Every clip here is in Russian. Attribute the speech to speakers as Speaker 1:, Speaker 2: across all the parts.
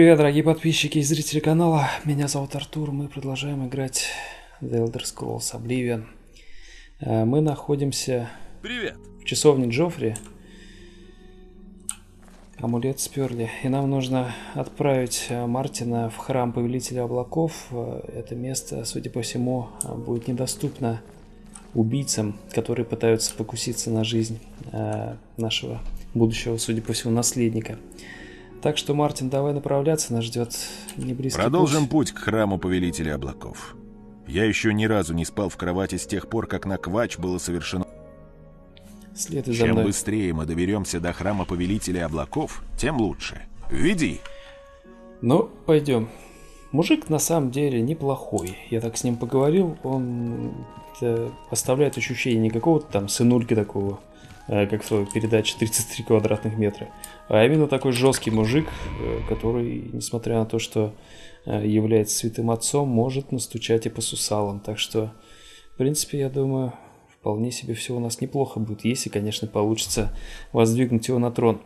Speaker 1: Привет, дорогие подписчики и зрители канала. Меня зовут Артур. Мы продолжаем играть The Elder Scrolls Oblivion. Э, Мы находимся
Speaker 2: Привет.
Speaker 1: в часовне Джоффри. Амулет сперли. И нам нужно отправить э, Мартина в храм Повелителя Облаков. Э, Это место, судя по всему, будет недоступно убийцам, которые пытаются покуситься на жизнь нашего будущего, судя по всему, наследника. Так что, Мартин, давай направляться, нас ждет неблизкий
Speaker 2: Продолжим
Speaker 1: путь.
Speaker 2: путь к храму Повелителя Облаков. Я еще ни разу не спал в кровати с тех пор, как на Квач было совершено.
Speaker 1: Следуй за
Speaker 2: Чем
Speaker 1: мной.
Speaker 2: быстрее мы доберемся до храма Повелителя Облаков, тем лучше. Веди.
Speaker 1: Ну, пойдем. Мужик на самом деле неплохой. Я так с ним поговорил, он э, оставляет ощущение не какого-то там сынульки такого, как в той передаче 33 квадратных метра, а именно такой жесткий мужик, э, который, несмотря на то, что э, является святым отцом, может настучать и по сусалам. Так что, в принципе, я думаю, вполне себе все у нас неплохо будет, если, конечно, получится воздвигнуть его на трон.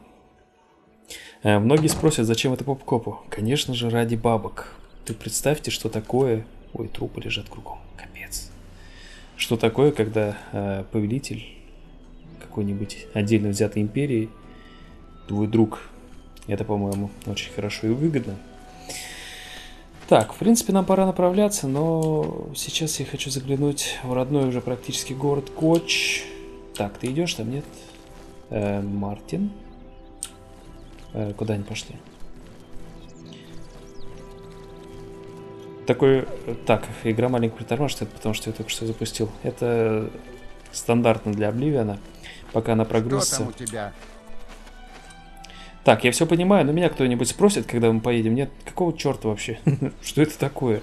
Speaker 1: Э, Многие спросят, зачем это поп-копу? Конечно же, ради бабок. Ты представьте, что такое... Ой, трупы лежат кругом. Капец. Что такое, когда э, повелитель какой-нибудь отдельно взятой империи, твой друг. Это, по-моему, очень хорошо и выгодно. Так, в принципе, нам пора направляться, но сейчас я хочу заглянуть в родной уже практически город Коч. Так, ты идешь там, нет? Э, Мартин? Э, куда они пошли? Такой, так, игра маленько притормаживает, потому что я только что запустил. Это стандартно для Обливиана, пока она
Speaker 3: Что
Speaker 1: прогрузится.
Speaker 3: там у тебя?
Speaker 1: Так, я все понимаю, но меня кто-нибудь спросит, когда мы поедем. Нет, какого черта вообще? Что это такое?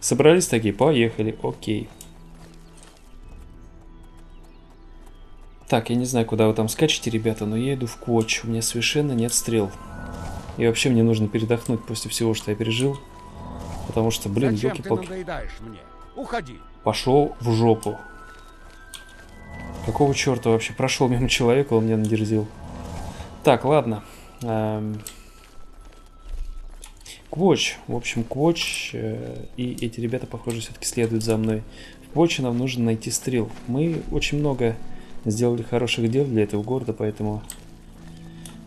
Speaker 1: Собрались такие, поехали, окей. Так, я не знаю, куда вы там скачете, ребята, но я иду в Квоч. У меня совершенно нет стрел. И вообще мне нужно передохнуть после всего, что я пережил. Потому что, блин, елки-палки.
Speaker 3: Уходи.
Speaker 1: Пошел в жопу. Какого черта вообще? Прошел мимо человека, он меня надерзил. Так, ладно. Эм, Квоч. В общем, Квоч э, и эти ребята, похоже, все-таки следуют за мной. В Квоче нам нужно найти стрел. Мы очень много сделали хороших дел для этого города, поэтому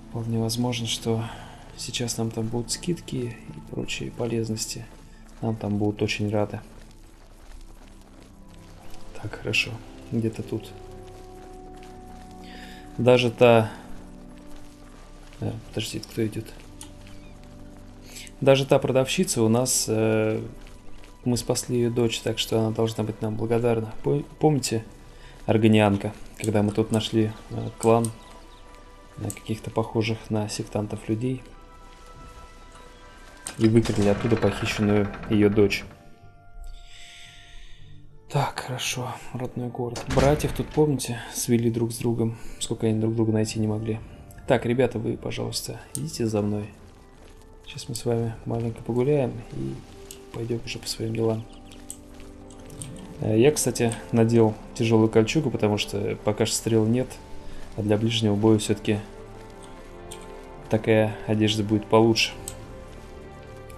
Speaker 1: вполне возможно, что сейчас нам там будут скидки и прочие полезности. Нам там будут очень рады. Так, хорошо. Где-то тут. Даже та... Э, подожди, кто идет? Даже та продавщица у нас... э, мы спасли ее дочь, так что она должна быть нам благодарна. По- Помните Органианка, когда мы тут нашли э, клан э, каких-то похожих на сектантов людей и выкрали оттуда похищенную ее дочь. Так, хорошо, родной город. Братьев тут, помните, свели друг с другом, сколько они друг друга найти не могли. Так, ребята, вы, пожалуйста, идите за мной. Сейчас мы с вами маленько погуляем и пойдем уже по своим делам. Э, Я, кстати, надел тяжелую кольчугу, потому что пока что стрел нет, а для ближнего боя все-таки такая одежда будет получше.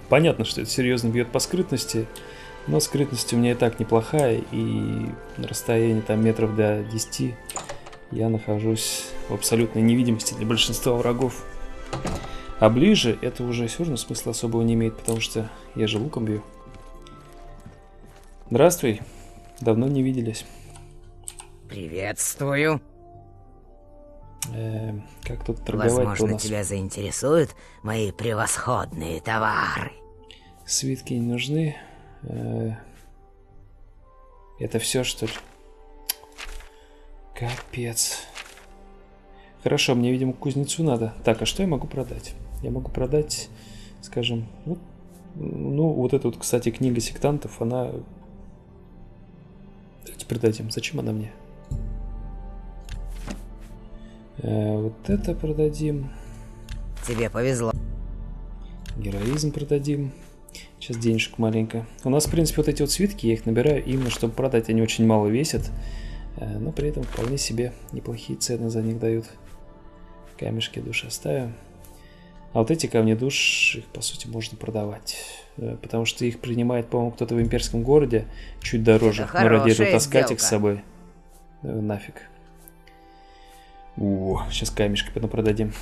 Speaker 1: Понятно, что это серьезно бьет по скрытности, но скрытность у меня и так неплохая, и на расстоянии там метров до 10 я нахожусь в абсолютной невидимости для большинства врагов. А ближе это уже все равно смысла особого не имеет, потому что я же луком бью. Здравствуй, давно не виделись.
Speaker 4: Приветствую.
Speaker 1: Э, как тут торговать у
Speaker 4: Возможно,
Speaker 1: нас?
Speaker 4: тебя заинтересуют мои превосходные товары.
Speaker 1: Свитки не нужны. Э, Это все, что ли? Капец. Хорошо, мне, видимо, кузнецу надо. Так, а что я могу продать? Я могу продать, скажем, вот, ну, вот эта вот, кстати, книга сектантов, она... Давайте продадим. Зачем она мне? Э, вот это продадим.
Speaker 4: Тебе повезло.
Speaker 1: Героизм продадим. Сейчас денежек маленько. У нас, в принципе, вот эти вот свитки, я их набираю именно, чтобы продать. Они очень мало весят, э, но при этом вполне себе неплохие цены за них дают. Камешки души оставим. А вот эти камни душ, их по сути можно продавать. Э, потому что их принимает, по-моему, кто-то в имперском городе чуть дороже.
Speaker 4: Это
Speaker 1: Но ради этого таскать их
Speaker 4: сделка.
Speaker 1: с собой. э, нафиг. О, сейчас камешки потом продадим.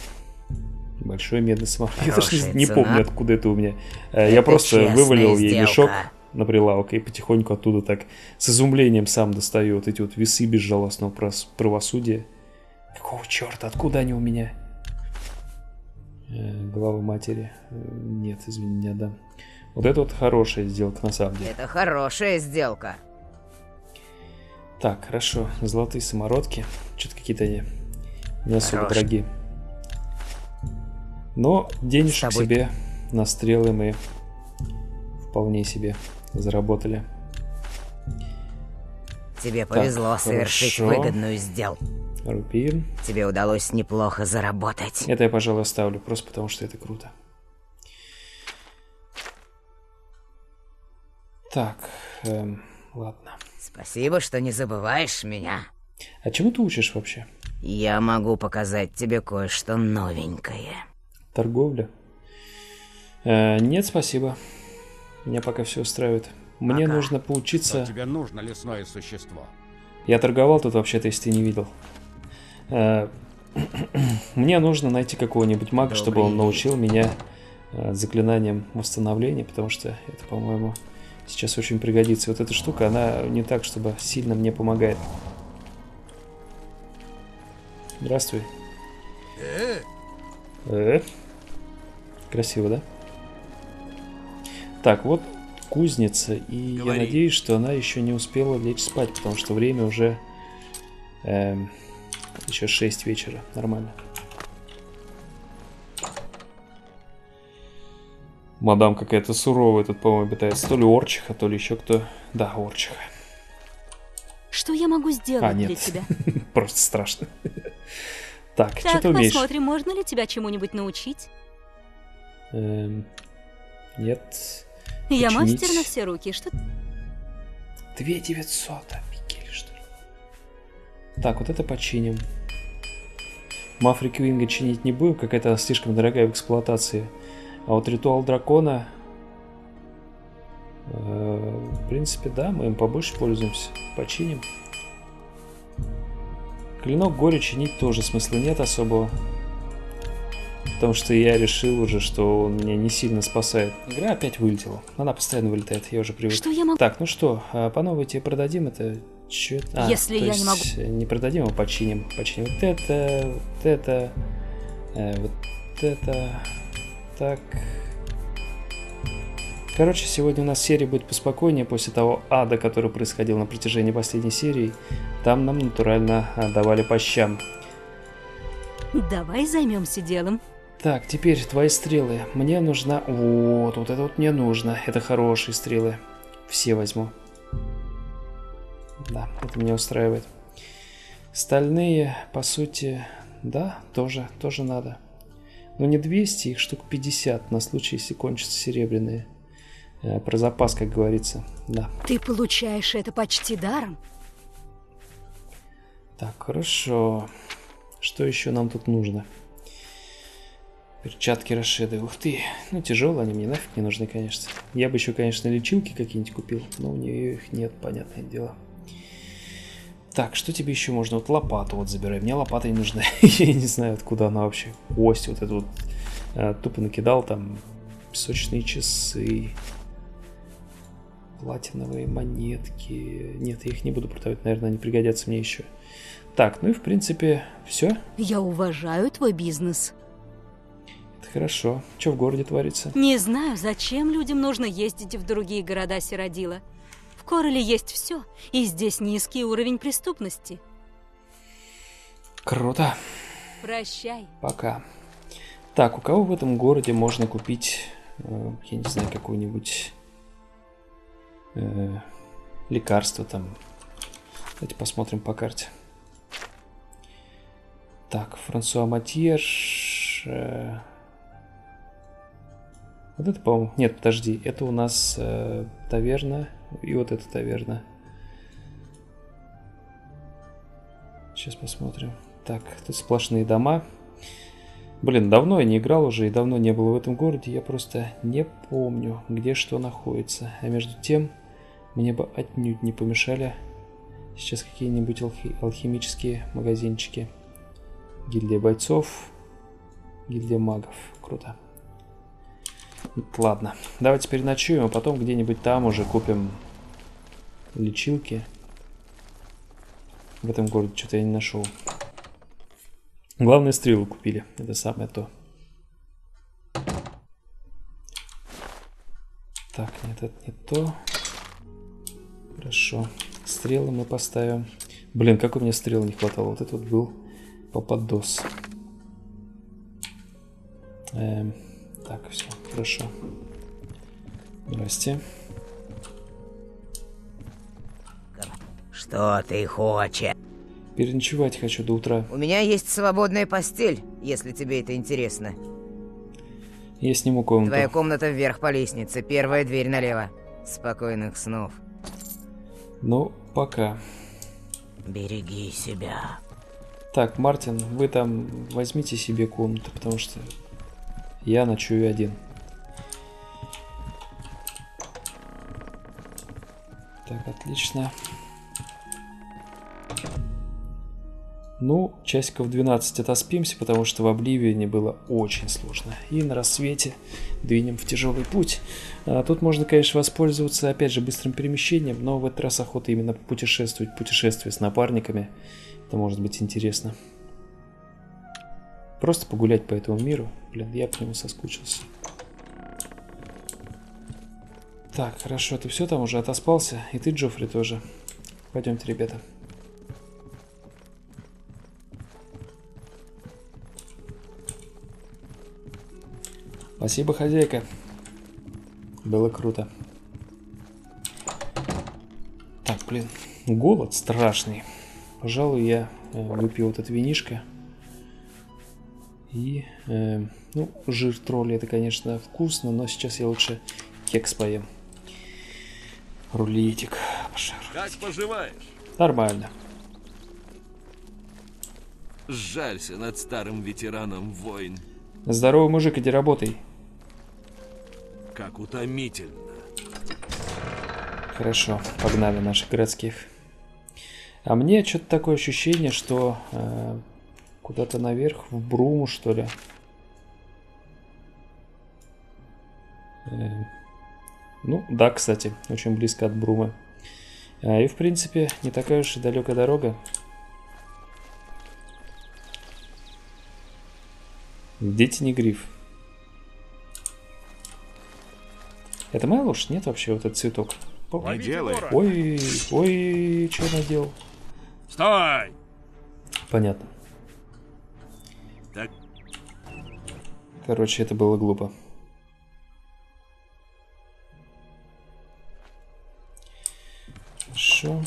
Speaker 1: Большой медный самород. Я даже
Speaker 4: Хорошая
Speaker 1: не, не помню, откуда это у меня. Э, Я
Speaker 4: Это
Speaker 1: просто
Speaker 4: честная
Speaker 1: вывалил ей
Speaker 4: сделка.
Speaker 1: мешок на прилавок и потихоньку оттуда так с изумлением сам достаю вот эти вот весы безжалостного правосудия. Какого черта? Откуда они у меня? Э, Глава матери. Э, Нет, извини, не отдам. Вот это вот хорошая сделка на самом деле.
Speaker 4: Это хорошая сделка.
Speaker 1: Так, хорошо. Золотые самородки. Что-то какие-то они не особо
Speaker 4: Хорош.
Speaker 1: дорогие. Но денежек себе на стрелы мы вполне себе заработали.
Speaker 4: Тебе повезло совершить
Speaker 1: хорошо.
Speaker 4: выгодную сделку.
Speaker 1: Рупии.
Speaker 4: Тебе удалось неплохо заработать.
Speaker 1: Это я, пожалуй, оставлю, просто потому что это круто. Так, эм, ладно.
Speaker 4: Спасибо, что не забываешь меня.
Speaker 1: А чему ты учишь вообще?
Speaker 4: Я могу показать тебе кое-что новенькое.
Speaker 1: Торговля? Э, нет, спасибо. Меня пока все устраивает. Мне
Speaker 4: Пока.
Speaker 1: нужно
Speaker 3: Что
Speaker 1: поучиться...
Speaker 3: тебе нужно, лесное существо?
Speaker 1: Я торговал тут вообще-то, если ты не видел. Э, Мне нужно найти какого-нибудь мага, чтобы
Speaker 4: Добрый
Speaker 1: он
Speaker 4: день.
Speaker 1: научил меня э, заклинаниям восстановления, потому что это, по-моему, сейчас очень пригодится. Вот эта штука, она не так, чтобы сильно мне помогает. Здравствуй. Э? Красиво, да? Так, вот кузница, и я
Speaker 3: Говори.
Speaker 1: надеюсь, что она еще не успела лечь спать, потому что время уже эм, еще 6 вечера. Нормально. Мадам какая-то суровая тут, по-моему, питается. То ли Орчиха, то ли еще кто. Да, Орчиха.
Speaker 5: Что я могу сделать
Speaker 1: А,
Speaker 5: для
Speaker 1: нет.
Speaker 5: тебя?
Speaker 1: Просто страшно. Так, что
Speaker 5: Так,
Speaker 1: ты умеешь?
Speaker 5: посмотрим, можно ли тебя чему-нибудь научить.
Speaker 1: Эм, Нет.
Speaker 5: Я
Speaker 1: Починить.
Speaker 5: мастер на все руки. Что
Speaker 1: 2900, офигели, что ли? Так, вот это починим. Мафри Квинга чинить не будем, какая-то слишком дорогая в эксплуатации. А вот ритуал дракона... э, в принципе, да, мы им побольше пользуемся. Починим. Клинок горя чинить тоже смысла нет особого. Потому что я решил уже, что он меня не сильно спасает. Игра опять вылетела. Она постоянно вылетает, я уже привык.
Speaker 5: Что я могу?
Speaker 1: Так, ну что, а по новой тебе продадим это? Чё? А,
Speaker 5: Если я не могу-
Speaker 1: э, Не продадим, а починим. Починим вот это, вот это, э, вот это, так. Короче, сегодня у нас серия будет поспокойнее после того ада, который происходил на протяжении последней серии. Там нам натурально а, давали по щам.
Speaker 5: Давай займемся делом.
Speaker 1: Так, теперь твои стрелы. Мне нужна... Вот, вот это вот мне нужно. Это хорошие стрелы. Все возьму. Да, это меня устраивает. Стальные, по сути, да, тоже, тоже надо. Но не 200, их штук 50 на случай, если кончатся серебряные. Э, Про запас, как говорится. Да.
Speaker 5: Ты получаешь это почти даром.
Speaker 1: Так, хорошо. Что еще нам тут нужно? Перчатки Рашиды. Ух ты. Ну, тяжелые они мне нафиг не нужны, конечно. Я бы еще, конечно, лечилки какие-нибудь купил, но у нее их нет, понятное дело. Так, что тебе еще можно? Вот лопату вот забирай. Мне лопата не нужна. Я не знаю, откуда она вообще. Кость вот эту вот. А, тупо накидал там песочные часы. Платиновые монетки. Нет, я их не буду продавать, наверное, они пригодятся мне еще. Так, ну и в принципе все.
Speaker 5: Я уважаю твой бизнес.
Speaker 1: Хорошо. Что в городе творится?
Speaker 5: Не знаю, зачем людям нужно ездить в другие города Сиродила. В Короле есть все, и здесь низкий уровень преступности.
Speaker 1: Круто.
Speaker 5: Прощай.
Speaker 1: Пока. Так, у кого в этом городе можно купить, э, я не знаю, какое-нибудь э, лекарство там? Давайте посмотрим по карте. Так, Франсуа Матьеш. э, Вот это, по-моему... Нет, подожди. Это у нас э, таверна. И вот эта таверна. Сейчас посмотрим. Так, тут сплошные дома. Блин, давно я не играл уже и давно не был в этом городе. Я просто не помню, где что находится. А между тем, мне бы отнюдь не помешали сейчас какие-нибудь алхи- алхимические магазинчики. Гильдия бойцов, гильдия магов. Круто. Ладно, давайте переночуем, а потом где-нибудь там уже купим лечилки. В этом городе что-то я не нашел. Главное, стрелу купили. Это самое то. Так, нет, это не то. Хорошо. Стрелы мы поставим. Блин, как у меня стрел не хватало. Вот это вот был попадос. Эм, так, все, хорошо. Здрасте.
Speaker 4: Что ты хочешь?
Speaker 1: Переночевать хочу до утра.
Speaker 4: У меня есть свободная постель, если тебе это интересно.
Speaker 1: Я сниму комнату.
Speaker 4: Твоя комната вверх по лестнице, первая дверь налево. Спокойных снов.
Speaker 1: Ну, пока.
Speaker 4: Береги себя.
Speaker 1: Так, Мартин, вы там возьмите себе комнату, потому что я ночую один. Отлично. Ну, часиков 12 отоспимся, потому что в Обливионе было очень сложно. И на рассвете двинем в тяжелый путь. А, тут можно, конечно, воспользоваться, опять же, быстрым перемещением, но в этот раз охота именно путешествовать, путешествие с напарниками. Это может быть интересно. Просто погулять по этому миру. Блин, я по нему соскучился. Так, хорошо, ты все там уже отоспался? И ты, Джоффри, тоже. Пойдемте, ребята. Спасибо, хозяйка. Было круто. Так, блин, голод страшный. Пожалуй, я э, выпью вот это винишко. И, э, ну, жир тролля это, конечно, вкусно, но сейчас я лучше кекс поем. Рулетик. пошарю.
Speaker 6: Как поживаешь?
Speaker 1: Нормально.
Speaker 6: Жалься над старым ветераном войн.
Speaker 1: Здоровый мужик, иди работай.
Speaker 6: Как утомительно.
Speaker 1: Хорошо, погнали наших городских. А мне что-то такое ощущение, что э, куда-то наверх, в Бруму, что ли. Э, ну, да, кстати, очень близко от Брумы. А, и, в принципе, не такая уж и далекая дорога. Дети не гриф. Это моя лошадь? Нет вообще вот этот цветок?
Speaker 2: Не делай.
Speaker 1: Ой, ой, что наделал?
Speaker 3: Стой!
Speaker 1: Понятно.
Speaker 6: Так.
Speaker 1: Короче, это было глупо. Хорошо.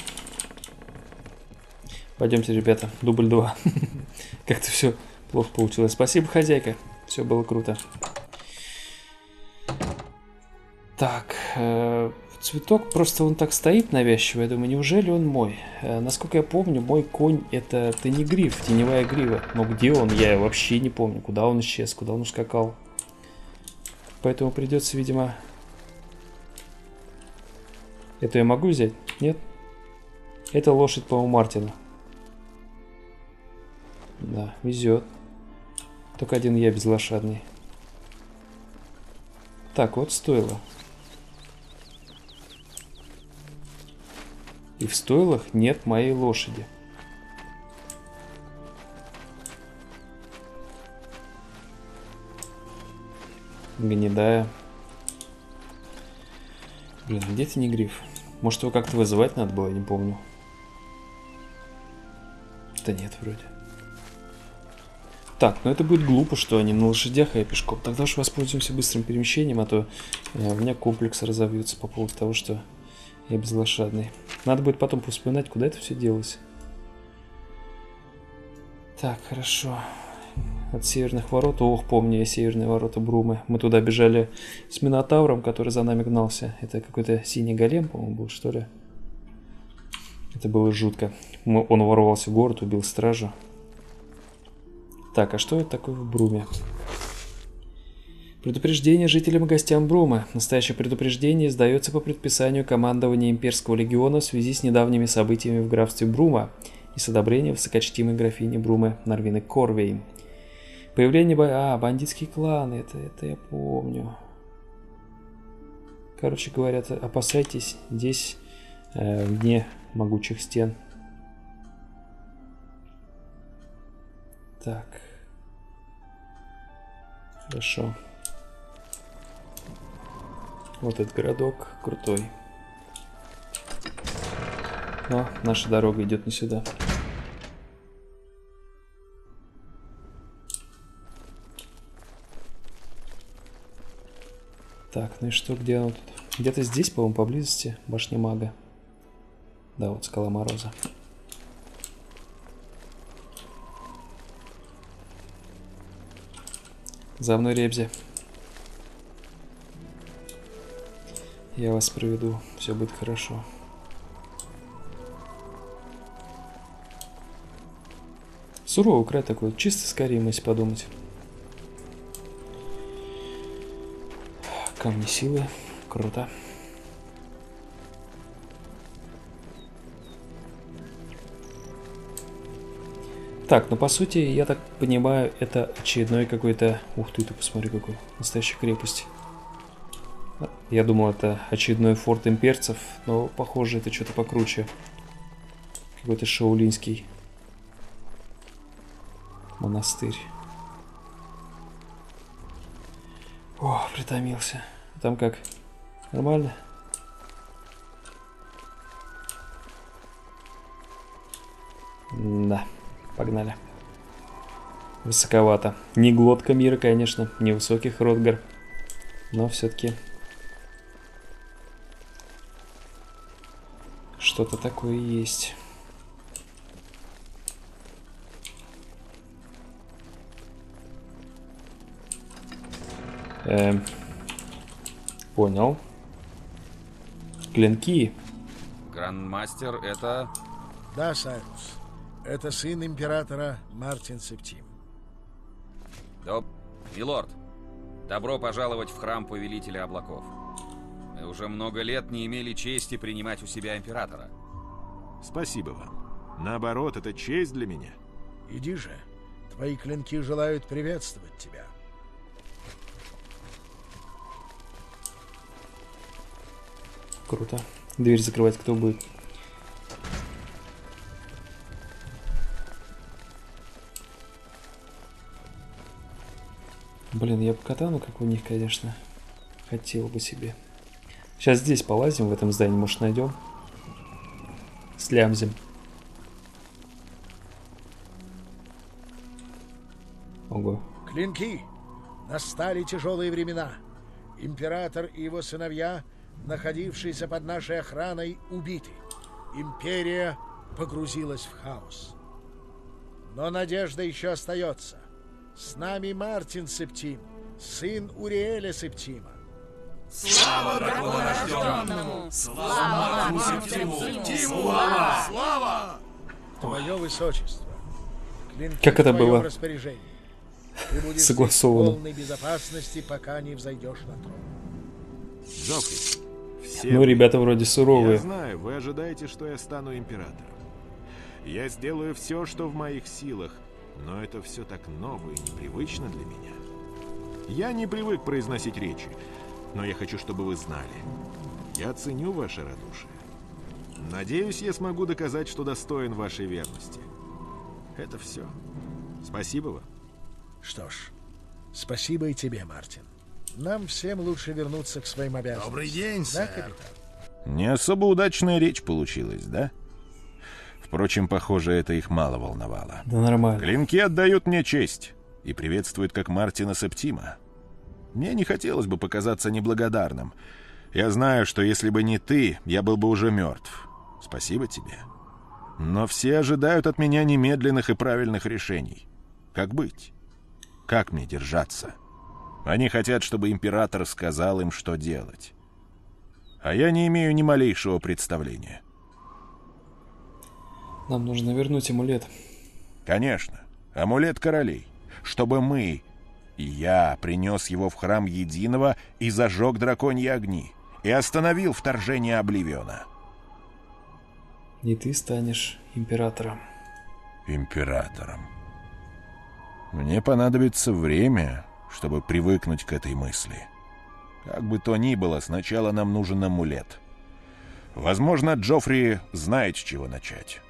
Speaker 1: Пойдемте, ребята, дубль 2. Как-то все плохо получилось. Спасибо, хозяйка. Все было круто. Так, э, цветок просто он так стоит навязчиво. Я думаю, неужели он мой? Э, насколько я помню, мой конь это тенегриф, теневая грива. Но где он, я вообще не помню. Куда он исчез, куда он ускакал. Поэтому придется, видимо... Это я могу взять? Нет? Это лошадь, по-моему, Мартина. Да, везет. Только один я безлошадный. Так, вот стоило. И в стойлах нет моей лошади. Гнедая. Блин, где ты не гриф? Может его как-то вызывать надо было, я не помню. Да нет, вроде. Так, ну это будет глупо, что они на лошадях, а я пешком. Тогда уж воспользуемся быстрым перемещением, а то э, у меня комплекс разовьется по поводу того, что я безлошадный. Надо будет потом вспоминать, куда это все делось. Так, хорошо. От северных ворот. Ох, помню я северные ворота Брумы. Мы туда бежали с Минотавром, который за нами гнался. Это какой-то синий голем, по-моему, был, что ли. Это было жутко. Мы, он ворвался в город, убил стражу. Так, а что это такое в Бруме? Предупреждение жителям и гостям Брума. Настоящее предупреждение издается по предписанию командования Имперского легиона в связи с недавними событиями в графстве Брума и с одобрением высокочтимой графини Брумы Нарвины Корвейн. Появление. А, бандитские кланы, это, это я помню. Короче говоря, опасайтесь здесь, э, вне могучих стен. Так. Хорошо. Вот этот городок крутой. Но наша дорога идет не сюда. Так, ну и что, где оно тут? Где-то здесь, по-моему, поблизости башня мага. Да, вот скала Мороза. За мной, Ребзи. Я вас проведу, все будет хорошо. Суровый край такой, чисто скорее, если подумать. Камни силы, круто. Так, ну по сути, я так понимаю, это очередной какой-то... Ух ты, ты посмотри, какой настоящая крепость. Я думал, это очередной форт имперцев, но похоже, это что-то покруче. Какой-то шаулинский монастырь. О, притомился. Там как? Нормально? Да, погнали. Высоковато. Не глотка мира, конечно, не высоких Ротгар. Но все-таки что-то такое есть. Эм, понял. Клинки.
Speaker 3: Грандмастер — это...
Speaker 7: Да, Сайрус. Это сын императора Мартин Септим.
Speaker 3: Доб... Милорд, добро пожаловать в храм Повелителя Облаков. Мы уже много лет не имели чести принимать у себя императора.
Speaker 2: Спасибо вам. Наоборот, это честь для меня.
Speaker 7: Иди же. Твои клинки желают приветствовать тебя.
Speaker 1: Круто. Дверь закрывать кто будет? Блин, я бы катану, как у них, конечно, хотел бы себе. Сейчас здесь полазим, в этом здании, может, найдем. Слямзим. Ого.
Speaker 7: Клинки! Настали тяжелые времена. Император и его сыновья, находившиеся под нашей охраной, убиты. Империя погрузилась в хаос. Но надежда еще остается. С нами Мартин Септим, сын Уриэля Септима.
Speaker 8: Слава драконорожденному! Слава Марку Септиму! Слава! Слава!
Speaker 7: Твое высочество. Клинки
Speaker 1: Как это было?
Speaker 7: распоряжении. Ты будешь
Speaker 1: Согласовано.
Speaker 7: в полной безопасности, пока не взойдешь на трон.
Speaker 2: Зофрис, все
Speaker 1: Ну,
Speaker 2: вы-
Speaker 1: ребята вроде
Speaker 2: Я
Speaker 1: суровые.
Speaker 2: знаю, вы ожидаете, что я стану императором. Я сделаю все, что в моих силах, но это все так ново и непривычно для меня. Я не привык произносить речи, но я хочу, чтобы вы знали. Я ценю ваше радушие. Надеюсь, я смогу доказать, что достоин вашей верности. Это все. Спасибо вам.
Speaker 7: Что ж, спасибо и тебе, Мартин. Нам всем лучше вернуться к своим обязанностям.
Speaker 8: Добрый день,
Speaker 7: Да,
Speaker 8: сэр.
Speaker 7: капитан?
Speaker 2: Не особо удачная речь получилась, да? Впрочем, похоже, это их мало волновало.
Speaker 1: Да нормально.
Speaker 2: Клинки отдают мне честь и приветствуют как Мартина Септима. Мне не хотелось бы показаться неблагодарным. Я знаю, что если бы не ты, я был бы уже мертв. Спасибо тебе. Но все ожидают от меня немедленных и правильных решений. Как быть? Как мне держаться? Они хотят, чтобы император сказал им, что делать. А я не имею ни малейшего представления.
Speaker 1: Нам нужно вернуть амулет.
Speaker 2: Конечно. Амулет королей. чтобы мы, я, принес его в храм Единого и зажег драконьи огни, и остановил вторжение Обливиона.
Speaker 1: И ты станешь императором.
Speaker 2: Императором. Мне понадобится время, чтобы привыкнуть к этой мысли. Как бы то ни было, сначала нам нужен амулет. Возможно, Джоффри знает, с чего начать.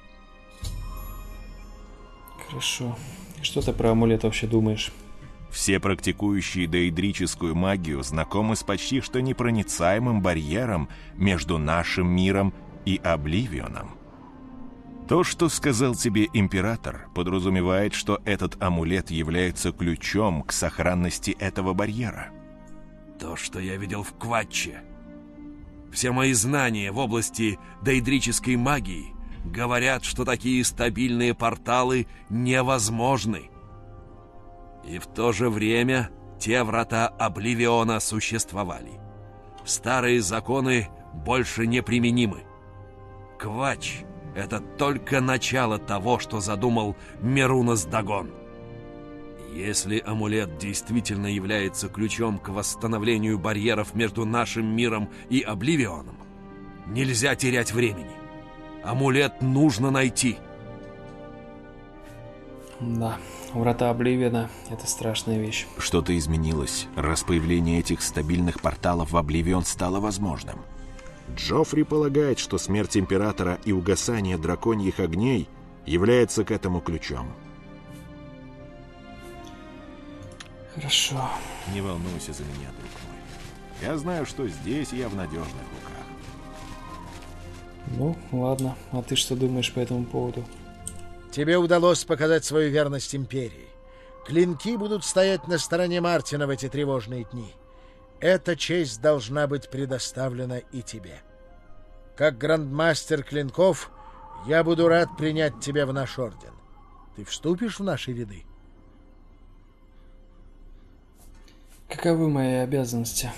Speaker 1: Хорошо. Что ты про амулет вообще думаешь?
Speaker 2: Все практикующие доидрическую магию знакомы с почти что непроницаемым барьером между нашим миром и Обливионом. То, что сказал тебе император, подразумевает, что этот амулет является ключом к сохранности этого барьера.
Speaker 6: То, что я видел в Кватче. Все мои знания в области доидрической магии говорят, что такие стабильные порталы невозможны. И в то же время те врата Обливиона существовали. Старые законы больше не применимы. Квач — это только начало того, что задумал Мерунас Дагон. Если амулет действительно является ключом к восстановлению барьеров между нашим миром и Обливионом, нельзя терять времени. Амулет нужно найти.
Speaker 1: Да, врата Обливиона — это страшная вещь.
Speaker 2: Что-то изменилось, раз появление этих стабильных порталов в Обливион стало возможным. Джоффри полагает, что смерть Императора и угасание драконьих огней является к этому ключом.
Speaker 1: Хорошо.
Speaker 2: Не волнуйся за меня, друг мой. Я знаю, что здесь я в надежных руках.
Speaker 1: Ну, ладно. А ты что думаешь по этому поводу?
Speaker 7: Тебе удалось показать свою верность империи. Клинки будут стоять на стороне Мартина в эти тревожные дни. Эта честь должна быть предоставлена и тебе. Как грандмастер клинков, я буду рад принять тебя в наш орден. Ты вступишь в наши ряды?
Speaker 1: Каковы мои обязанности?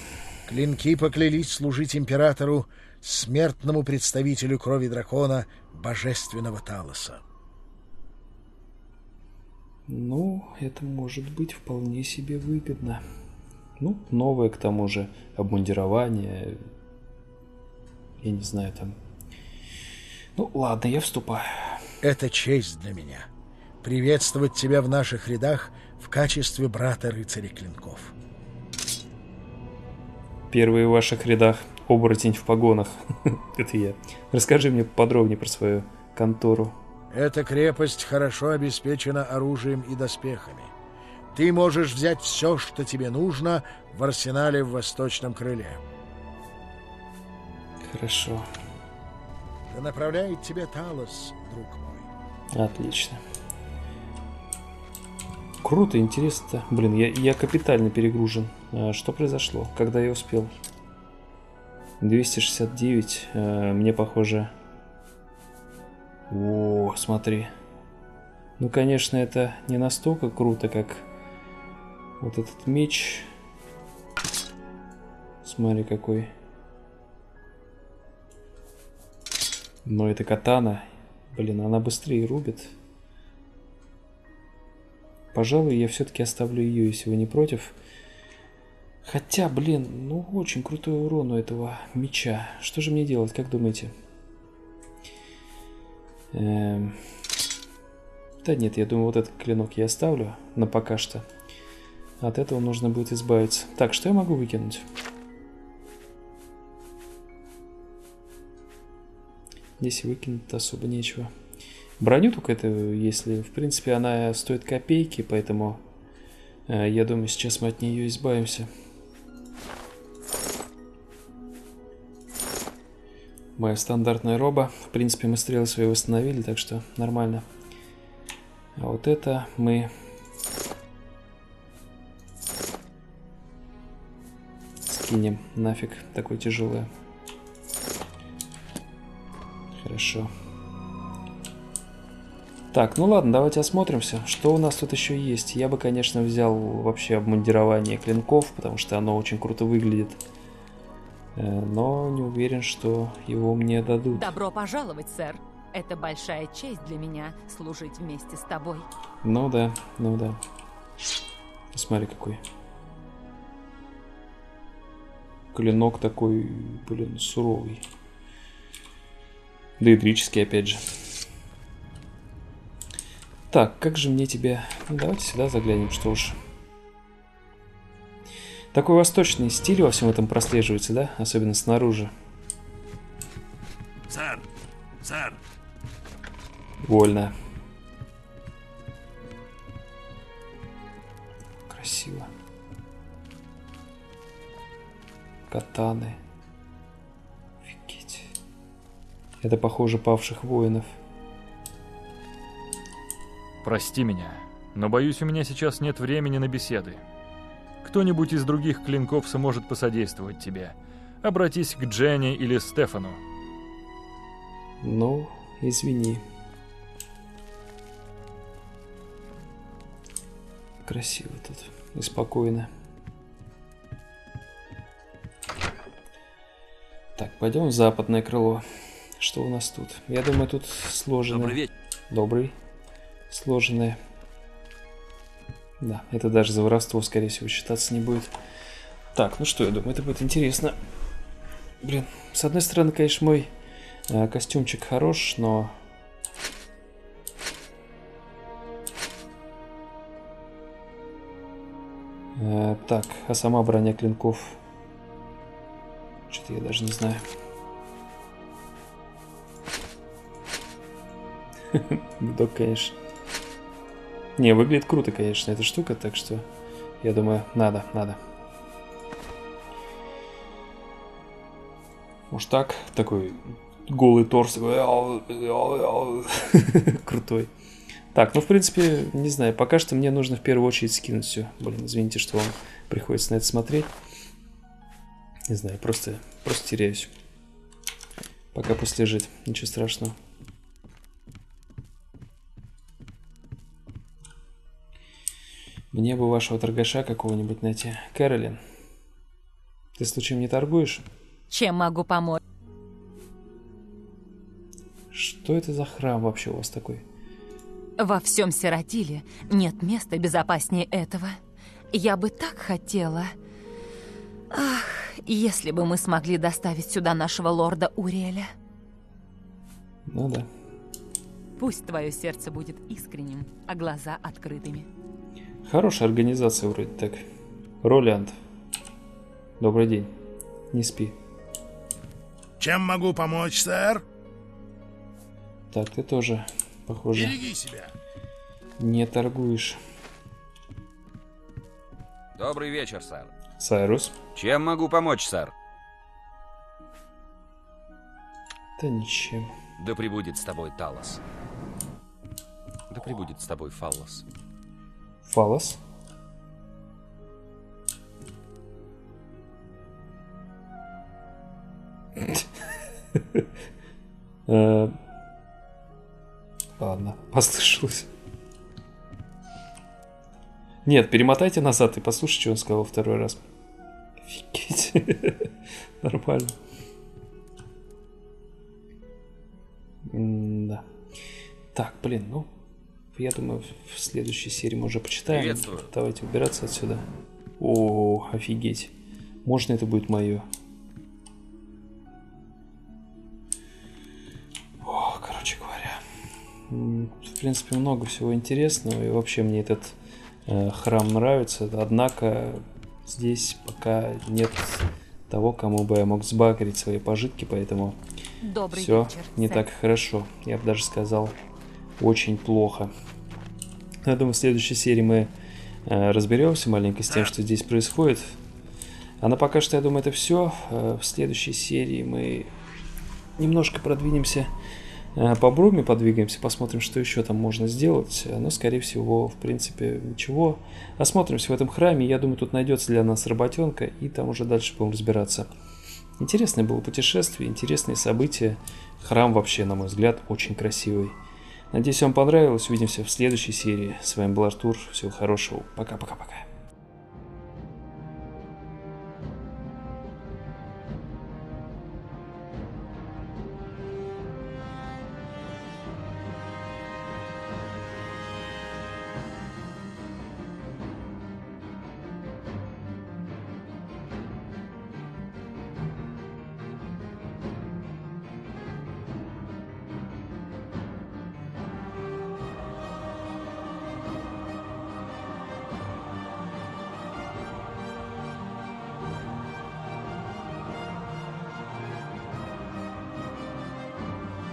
Speaker 7: Клинки поклялись служить императору, смертному представителю крови дракона, божественного Талоса.
Speaker 1: Ну, это может быть вполне себе выгодно. Ну, новое, к тому же, обмундирование. Я не знаю, там... Ну, ладно, я вступаю.
Speaker 7: Это честь для меня. Приветствовать тебя в наших рядах в качестве брата рыцаря клинков.
Speaker 1: Первый в ваших рядах оборотень в погонах. Это я. Расскажи мне подробнее про свою контору.
Speaker 7: Эта крепость хорошо обеспечена оружием и доспехами. Ты можешь взять все, что тебе нужно в арсенале в восточном крыле.
Speaker 1: Хорошо.
Speaker 7: Да направляет тебе Талос, друг мой.
Speaker 1: Отлично. Круто, интересно. Блин, я, я капитально перегружен. А, что произошло? Когда я успел? 269. А, мне похоже... О, смотри. Ну, конечно, это не настолько круто, как вот этот меч. Смотри, какой. Но это катана. Блин, она быстрее рубит. Пожалуй, я все-таки оставлю ее, если вы не против. Хотя, блин, ну очень крутой урон у этого меча. Что же мне делать, как думаете? Эм... Да нет, я думаю, вот этот клинок я оставлю на пока что. От этого нужно будет избавиться. Так, что я могу выкинуть? Здесь выкинуть особо нечего. Броню только это, если... В принципе, она стоит копейки, поэтому... Э, я думаю, сейчас мы от нее избавимся. Моя стандартная роба. В принципе, мы стрелы свои восстановили, так что нормально. А вот это мы... Скинем нафиг, такое тяжелое. Хорошо. Так, ну ладно, давайте осмотримся, что у нас тут еще есть. Я бы, конечно, взял вообще обмундирование клинков, потому что оно очень круто выглядит. Э, но не уверен, что его мне дадут.
Speaker 9: Добро пожаловать, сэр. Это большая честь для меня служить вместе с тобой.
Speaker 1: Ну да, ну да. Смотри какой. Клинок такой, блин, суровый. Доэдрический, опять же. Так, как же мне тебя... Ну, давайте сюда заглянем, что уж. Такой восточный стиль во всем этом прослеживается, да? Особенно снаружи.
Speaker 6: Сэр! Сэр!
Speaker 1: Вольно. Красиво. Катаны. Офигеть. Это похоже павших воинов.
Speaker 9: Прости меня, но боюсь, у меня сейчас нет времени на беседы. Кто-нибудь из других клинков сможет посодействовать тебе. Обратись к Дженни или Стефану.
Speaker 1: Ну, извини. Красиво тут и спокойно. Пойдем в западное крыло. Что у нас тут? Я думаю, тут сложено.
Speaker 6: Добрый вечер.
Speaker 1: Добрый. Сложенное. Да, это даже за воровство, скорее всего, считаться не будет. Так, ну что, я думаю, это будет интересно. Блин, с одной стороны, конечно, мой э, костюмчик хорош, но... Э, так, а сама броня клинков... Что-то я даже не знаю. Док, конечно. Не, выглядит круто, конечно, эта штука, так что я думаю, надо, надо. Может так, такой голый торс, крутой. Так, ну в принципе, не знаю, пока что мне нужно в первую очередь скинуть все. Блин, извините, что вам приходится на это смотреть. Не знаю, просто, просто теряюсь. Пока пусть лежит, ничего страшного. Мне бы вашего торгаша какого-нибудь найти. Кэролин, ты случаем не торгуешь?
Speaker 10: Чем могу помочь?
Speaker 1: Что это за храм вообще у вас такой?
Speaker 10: Во всем Сиротиле нет места безопаснее этого. Я бы так хотела... Ах, если бы мы смогли доставить сюда нашего лорда Уриэля.
Speaker 1: Ну да.
Speaker 10: Пусть твое сердце будет искренним, а глаза открытыми.
Speaker 1: Хорошая организация вроде так. Роланд. Добрый день. Не спи.
Speaker 7: Чем могу помочь, сэр?
Speaker 1: Так, ты тоже, похоже,
Speaker 7: Береги себя.
Speaker 1: не торгуешь.
Speaker 3: Добрый вечер, сэр.
Speaker 1: Сайрус?
Speaker 3: Чем могу помочь, сэр?
Speaker 1: Да ничем.
Speaker 3: Да пребудет с тобой Талос. Да пребудет с тобой Фаллос.
Speaker 1: Фалос? Э, Ладно, послышалось. Нет, перемотайте назад и послушайте, что он сказал второй раз. Офигеть. Нормально. Да. Так, блин, ну, я думаю, в следующей серии мы уже почитаем.
Speaker 3: Приветствую.
Speaker 1: Давайте убираться отсюда. О, офигеть. Можно это будет мое? О, короче говоря. В принципе, много всего интересного. И вообще мне этот храм нравится. Однако здесь пока нет того, кому бы я мог сбагрить свои пожитки, поэтому
Speaker 10: Добрый
Speaker 1: все
Speaker 10: вечер.
Speaker 1: не
Speaker 10: сэр.
Speaker 1: так хорошо. Я бы даже сказал, очень плохо. Я думаю, в следующей серии мы э, разберемся маленько с тем, что здесь происходит. А на пока что, я думаю, это все. В следующей серии мы немножко продвинемся э, по Бруме, подвигаемся, посмотрим, что еще там можно сделать. Э, Но, скорее всего, в принципе, ничего. Осмотримся в этом храме. Я думаю, тут найдется для нас работенка, и там уже дальше будем разбираться. Интересное было путешествие, интересные события. Храм вообще, на мой взгляд, очень красивый. Надеюсь, вам понравилось. Увидимся в следующей серии. С вами был Артур. Всего хорошего. Пока-пока-пока.